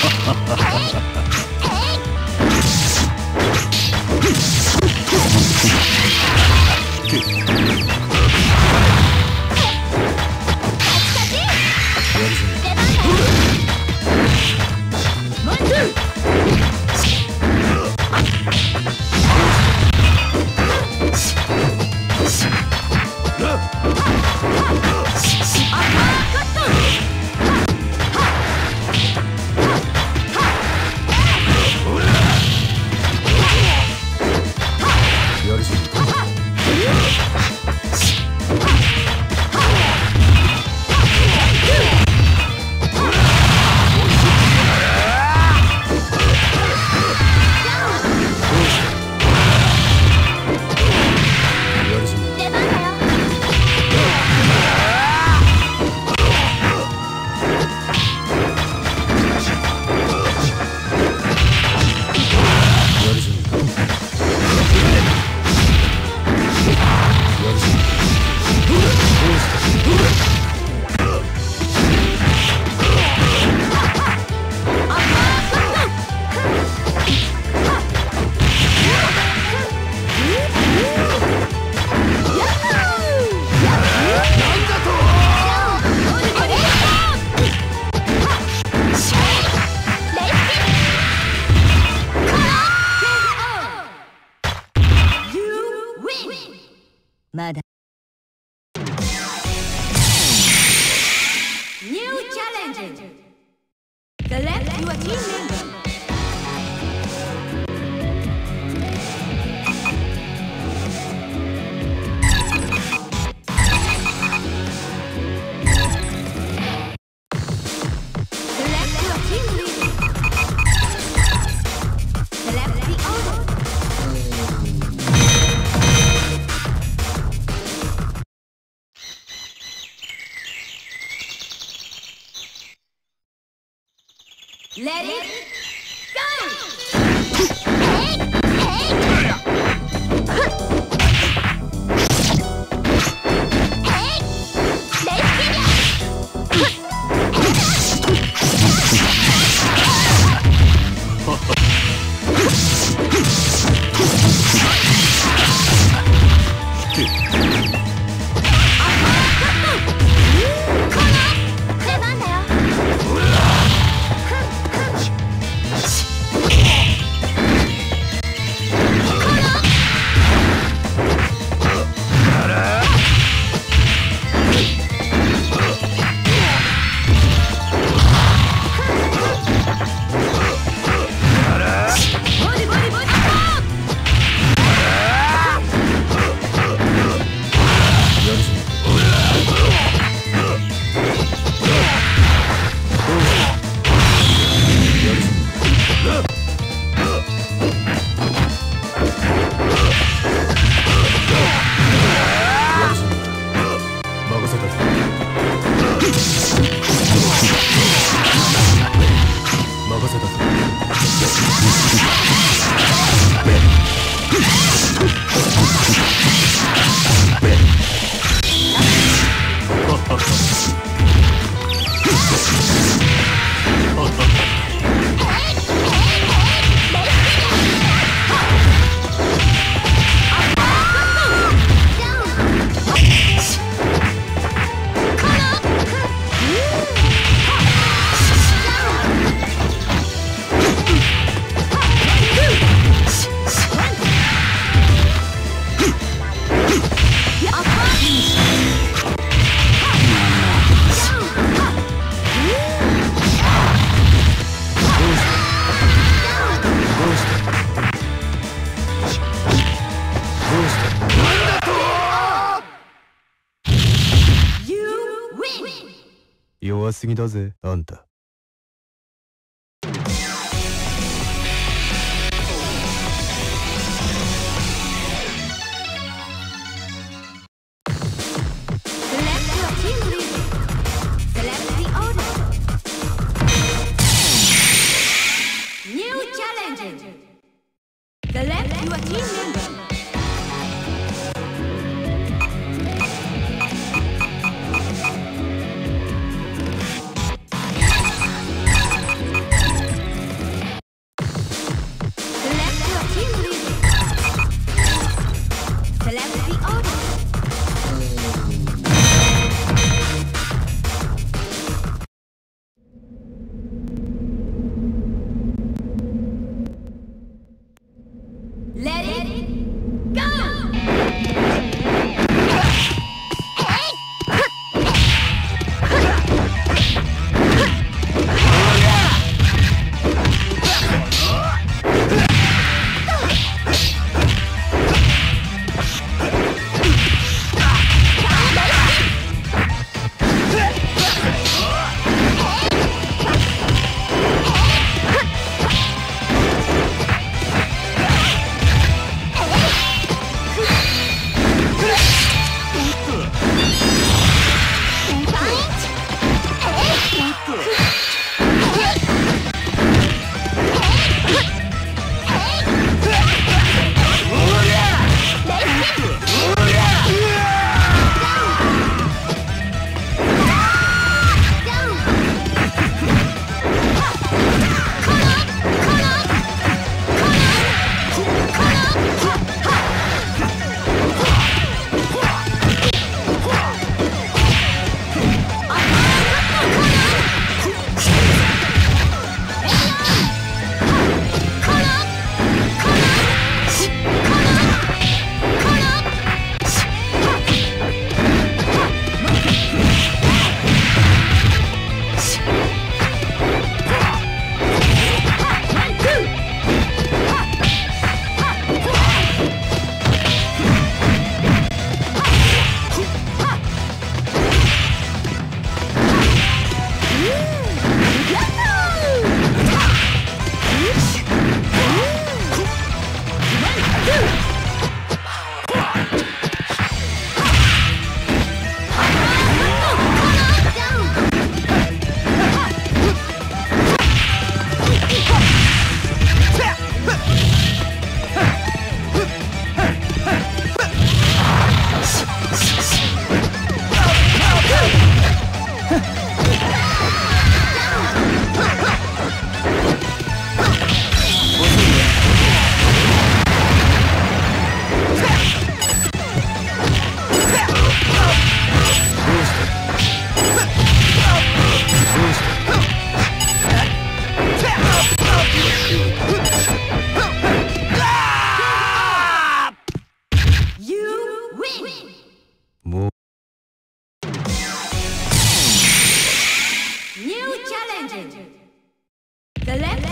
は いまだ。ニューチャレンジ Let it すぎだぜ。あんたチーム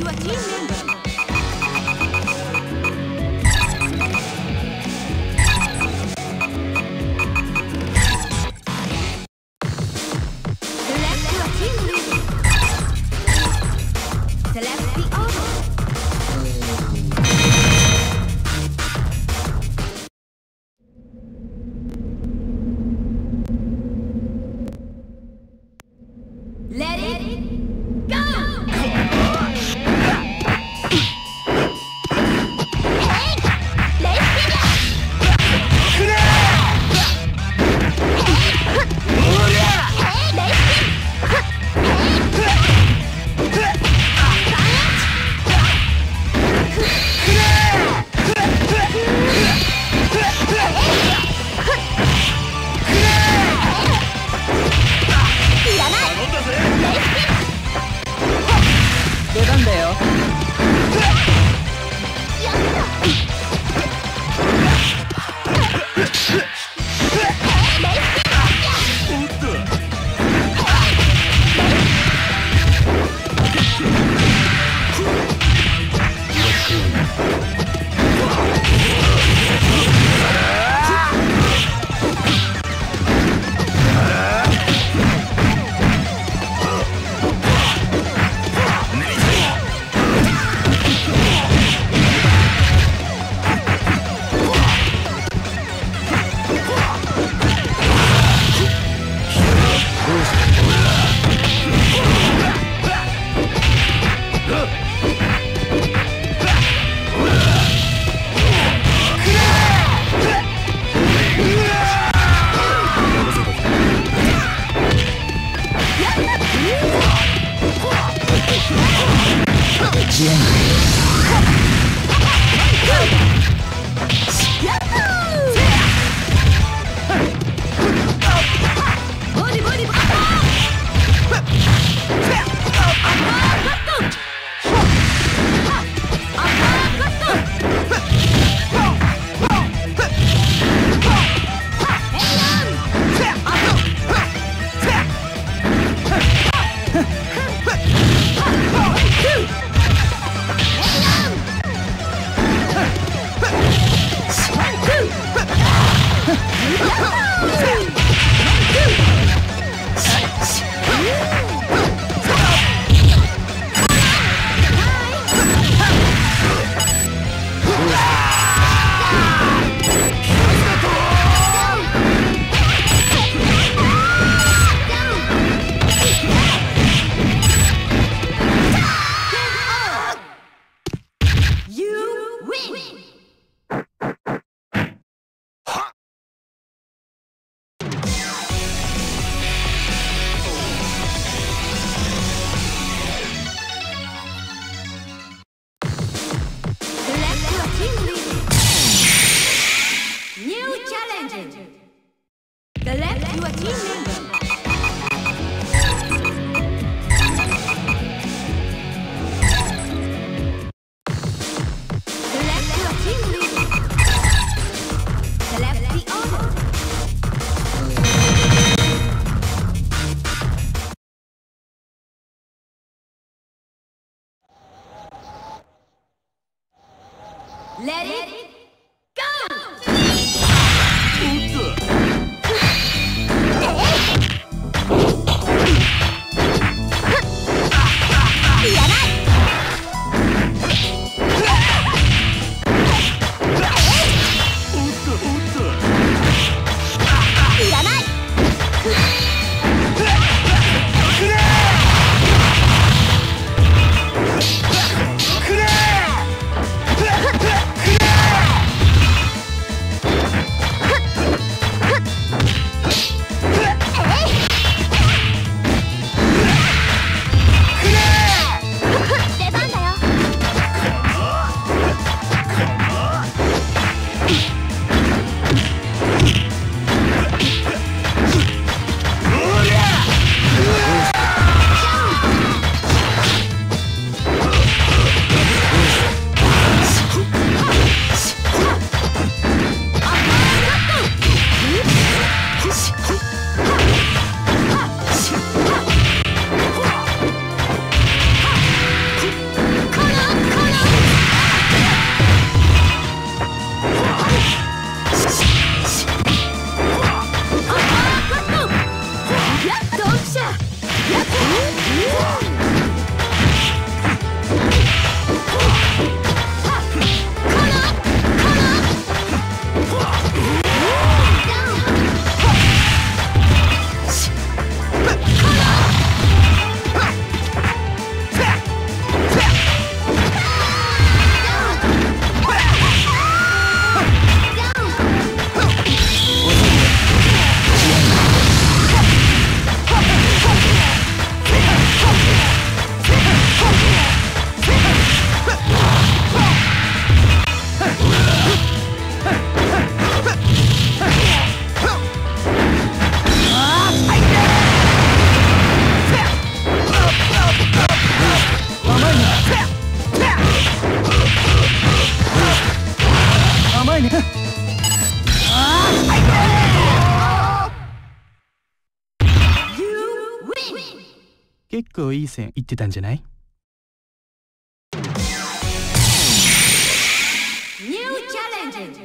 You a team 戦ってたんじゃない？ニューチャレンジ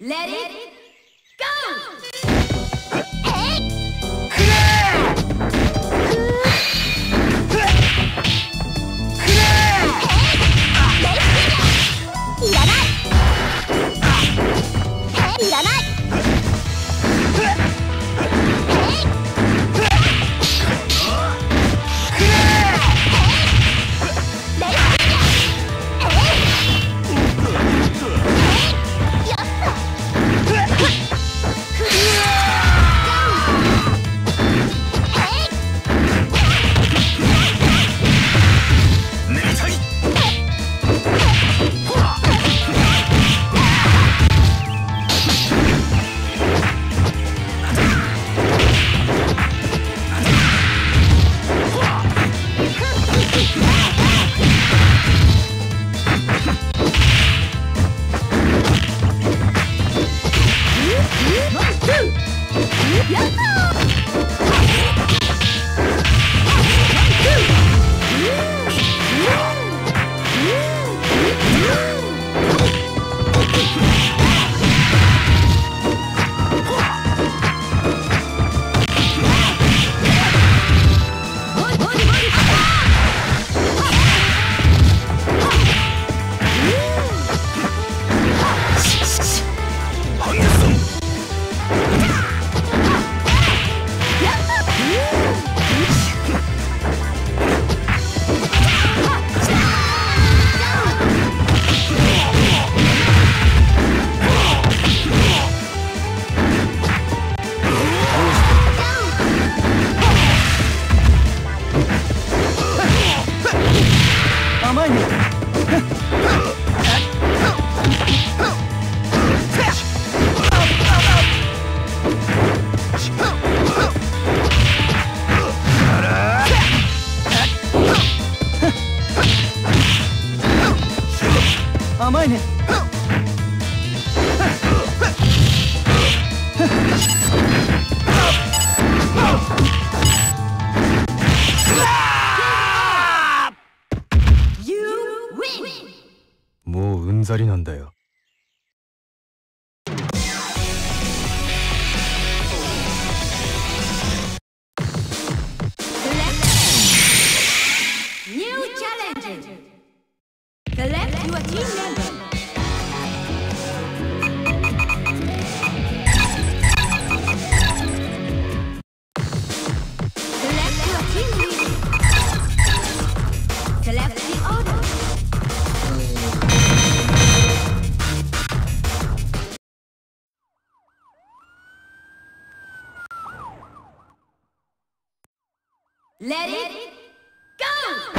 Let it go! ざりなんだよ Let, it go! go!